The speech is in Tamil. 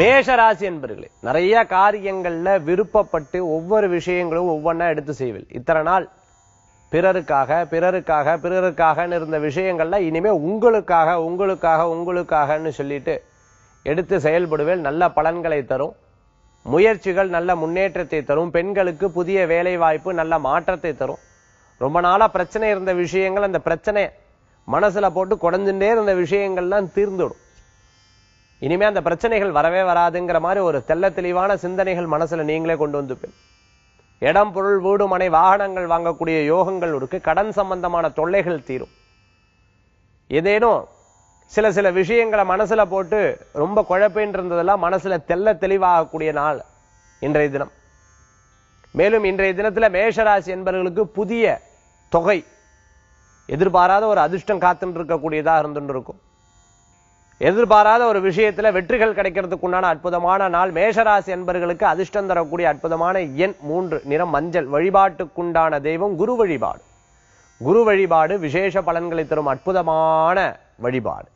மேஷராசி என்பர்களே நிறைய காரியங்கள்ல விருப்பப்பட்டு ஒவ்வொரு விஷயங்களும் ஒவ்வொன்றா எடுத்து செய்வில் இத்தனை நாள் பிறருக்காக பிறருக்காக பிறருக்காகன்னு இருந்த விஷயங்கள்ல இனிமே உங்களுக்காக உங்களுக்காக உங்களுக்காகன்னு சொல்லிட்டு எடுத்து செயல்படுவேல் நல்ல பலன்களை தரும். முயற்சிகள் நல்ல முன்னேற்றத்தை தரும். பெண்களுக்கு புதிய வேலை வாய்ப்பு நல்ல மாற்றத்தை தரும். ரொம்ப நாளா பிரச்சனை இருந்த விஷயங்கள் அந்த பிரச்சனை மனசுல போட்டு குடஞ்சுட்டே இருந்த விஷயங்கள்லாம் தீர்ந்துடும் இனிமே அந்த பிரச்சனைகள் வரவே வராதுங்கிற மாதிரி ஒரு தெள்ள தெளிவான சிந்தனைகள் மனசுல நீங்களே கொண்டு வந்துப்பேன் இடம் பொருள் வீடு மனை வாகனங்கள் வாங்கக்கூடிய யோகங்கள் இருக்கு. கடன் சம்பந்தமான தொல்லைகள் தீரும். ஏதேனும் சில சில விஷயங்களை மனசுல போட்டு ரொம்ப குழப்பின்னு இருந்ததெல்லாம் மனசுல தெள்ள தெளிவாகக்கூடிய நாள் இன்றைய தினம். மேலும் இன்றைய தினத்துல மேஷராசி என்பவர்களுக்கு புதிய தொகை எதிர்பாராத ஒரு அதிர்ஷ்டம் காத்துட்டு இருக்கக்கூடியதாக இருந்துட்டு இருக்கும். எதிர்பாராத ஒரு விஷயத்துல வெற்றிகள் கிடைக்கிறதுக்கு உண்டான அற்புதமான நாள். மேஷராசி என்பர்களுக்கு அதிர்ஷ்டம் தரக்கூடிய அற்புதமான எண் மூன்று. நிறம் மஞ்சள். வழிபாட்டுக்குண்டான தெய்வம் குரு வழிபாடு. குரு வழிபாடு விசேஷ பலன்களை தரும் அற்புதமான வழிபாடு.